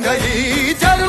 がいた